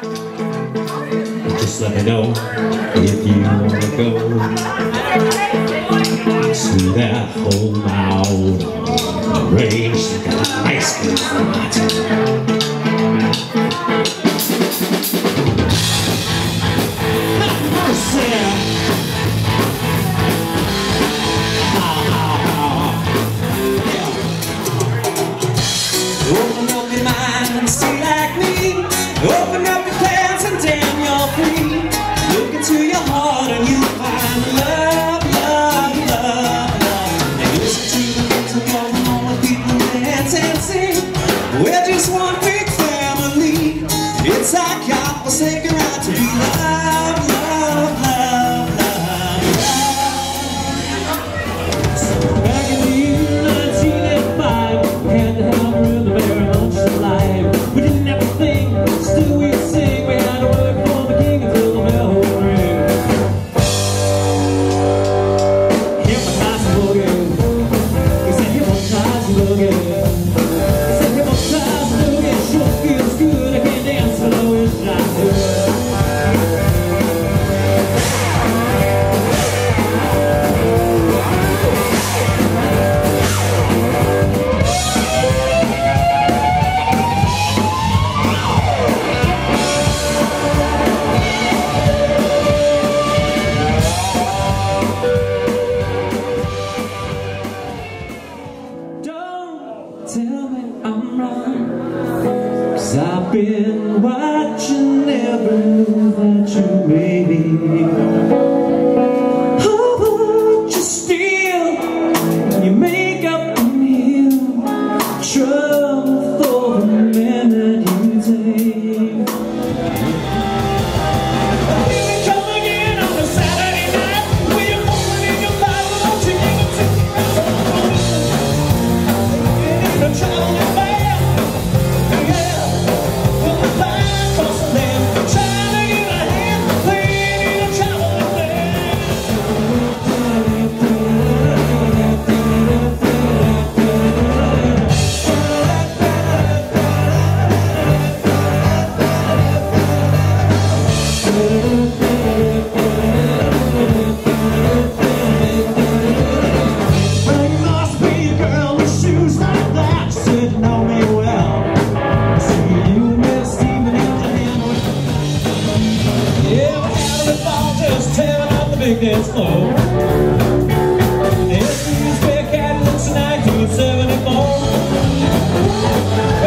Just let me know if you wanna go. Sweet that whole out, arrange Cause I've been watching every move that you made. big dance floor. Dancing is 1974.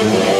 Yeah.